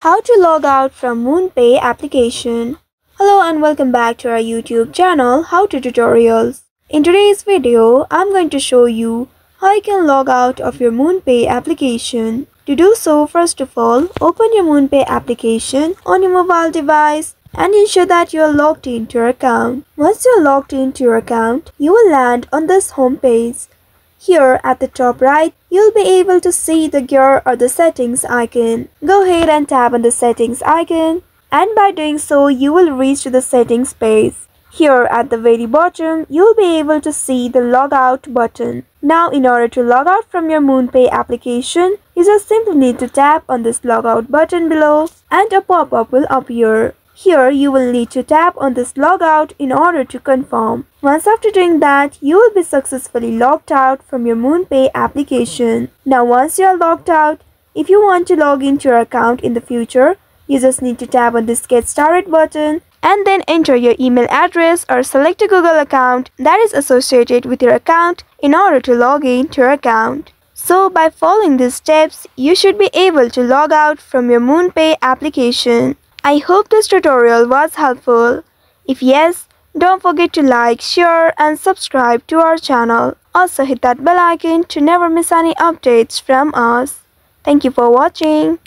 How to log out from MoonPay application. Hello and welcome back to our YouTube channel How to Tutorials. In today's video, I'm going to show you how you can log out of your MoonPay application. To do so, first of all, open your MoonPay application on your mobile device and ensure that you are logged into your account. Once you are logged into your account, you will land on this home page. Here at the top right, you'll be able to see the gear or the settings icon. Go ahead and tap on the settings icon and by doing so you will reach to the settings page. Here at the very bottom, you'll be able to see the logout button. Now in order to log out from your MoonPay application, you just simply need to tap on this logout button below and a pop-up will appear. Here you will need to tap on this logout in order to confirm. Once after doing that, you will be successfully logged out from your MoonPay application. Now once you are logged out, if you want to log into your account in the future, you just need to tap on this get started button and then enter your email address or select a Google account that is associated with your account in order to log in to your account. So by following these steps, you should be able to log out from your MoonPay application. I hope this tutorial was helpful. If yes, don't forget to like, share and subscribe to our channel. Also hit that bell icon to never miss any updates from us. Thank you for watching.